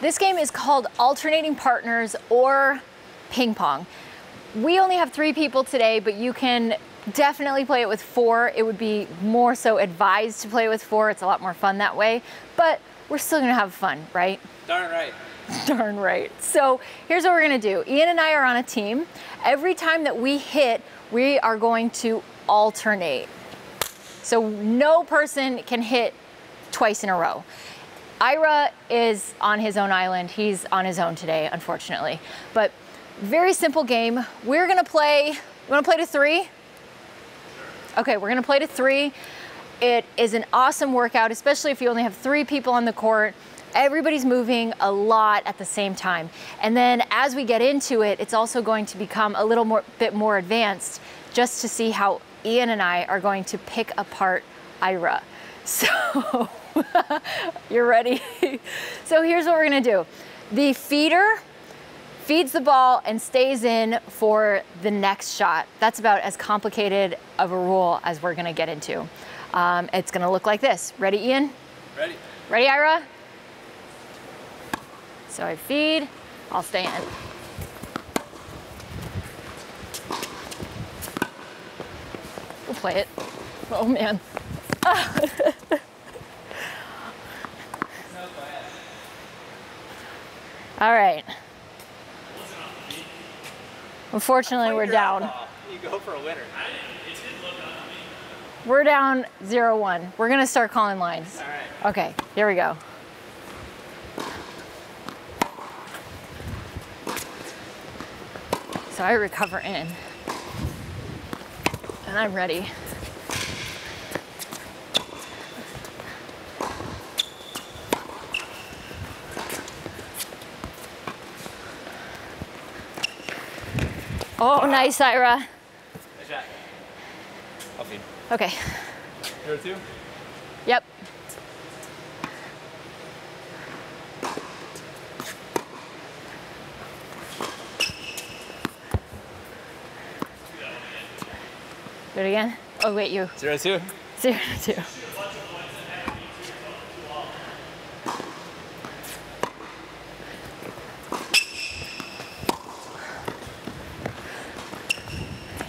This game is called Alternating Partners or Ping Pong. We only have three people today, but you can definitely play it with four. It would be more so advised to play with four. It's a lot more fun that way, but we're still gonna have fun, right? Darn right. Darn right. So here's what we're gonna do. Ian and I are on a team. Every time that we hit, we are going to alternate. So no person can hit twice in a row. Ira is on his own island. He's on his own today, unfortunately. But very simple game. We're gonna play, you wanna play to three? Okay, we're gonna play to three. It is an awesome workout, especially if you only have three people on the court. Everybody's moving a lot at the same time. And then as we get into it, it's also going to become a little more, bit more advanced just to see how Ian and I are going to pick apart Ira. So you're ready? so here's what we're gonna do. The feeder feeds the ball and stays in for the next shot. That's about as complicated of a rule as we're gonna get into. Um, it's gonna look like this. Ready, Ian? Ready. Ready, Ira? So I feed, I'll stay in. We'll play it. Oh man. All right. Unfortunately, we're down. You go for a winner. We're down 0-1. We're gonna start calling lines. All right. Okay, here we go. So I recover in. And I'm ready. Oh, nice, Ira. Nice shot. I'll feed. Okay, Zero two. yep. Do it again. Oh, wait, you. Zero two. Zero, two.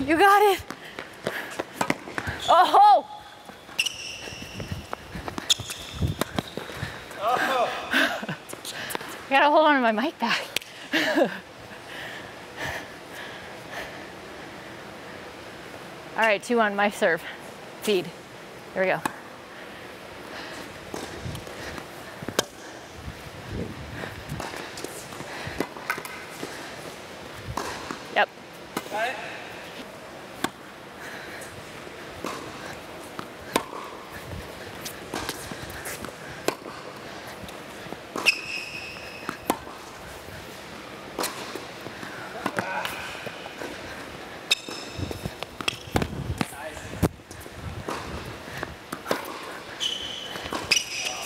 You got it. Oh! oh. I gotta hold on to my mic back. All right, two on my serve. Feed. Here we go.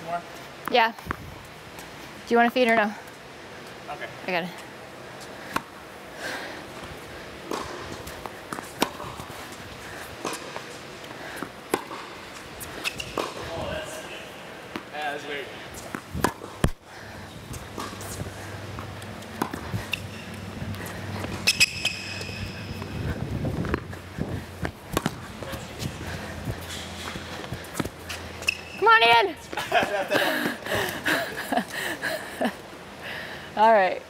Two more. Yeah. Do you want to feed or no? Okay. I got it. Yeah, that's weird. Come on in. All right.